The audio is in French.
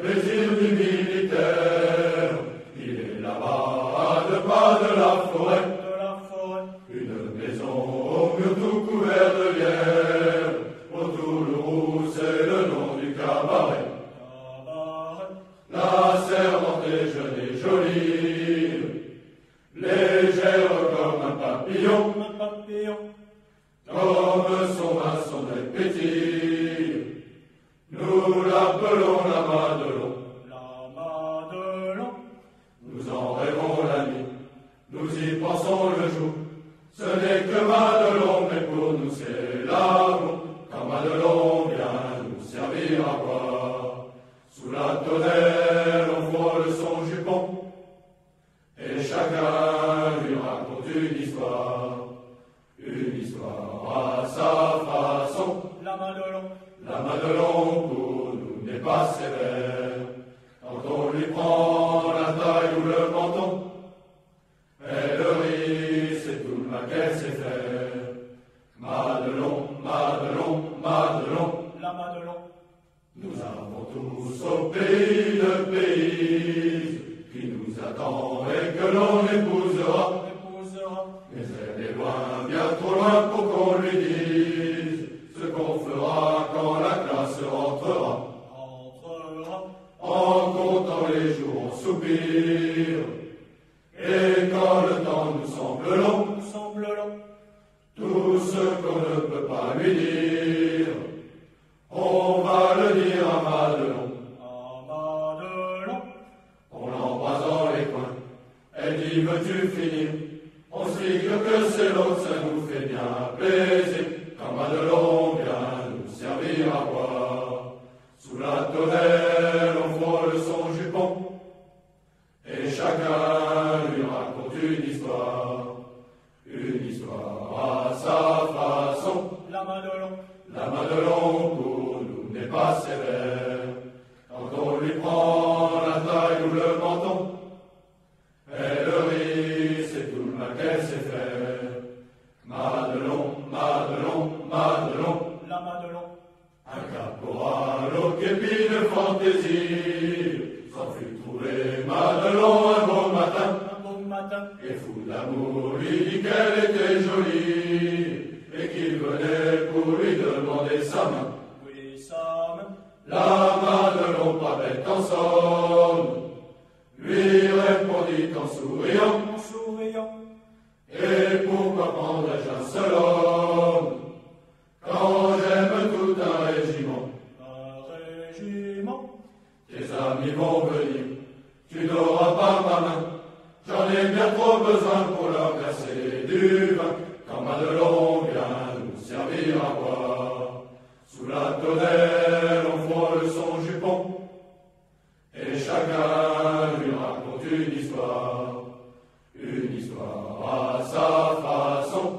plaisir du militaire. Il est là-bas, à deux pas de la forêt. Et chacun lui raconte une histoire, une histoire à sa façon. La Madelon. La Madelon pour nous n'est pas sévère. Quand on lui prend la taille ou le menton, elle rit, c'est tout le mal qu'elle sait faire. Madelon, Madelon, Madelon, La Madelon. nous avons tous au pays de pays et que l'on épousera. Mais elle est loin, bien trop loin pour qu'on lui dise ce qu'on fera quand la classe rentrera. Entrera. En comptant les jours, on soupire. Et quand le temps Nous semble long. tout ce qu'on ne peut pas lui dire, On que c'est l'autre, ça nous fait bien plaisir. Quand Madelon vient nous servir à boire, sous la tonnelle, on frôle son jupon. Et chacun lui raconte une histoire, une histoire à sa façon. La Madelon. La Madelon pour nous n'est pas sévère. La Madelon. un caporal au képi de fantaisie, s'en fut trouver Madelon un beau matin. Un beau matin. Et fou d'amour lui dit qu'elle était jolie et qu'il venait pour lui demander sa main. Oui, sa main. La Madelon, bête en somme, lui répondit en souriant. En souriant. Et pourquoi prendrais-je un seul tu n'auras pas ma main. J'en ai bien trop besoin pour leur verser du vin. Quand Madelon vient nous servir à boire, sous la tonnelle on frôle son jupon. Et chacun lui raconte une histoire, une histoire à sa façon.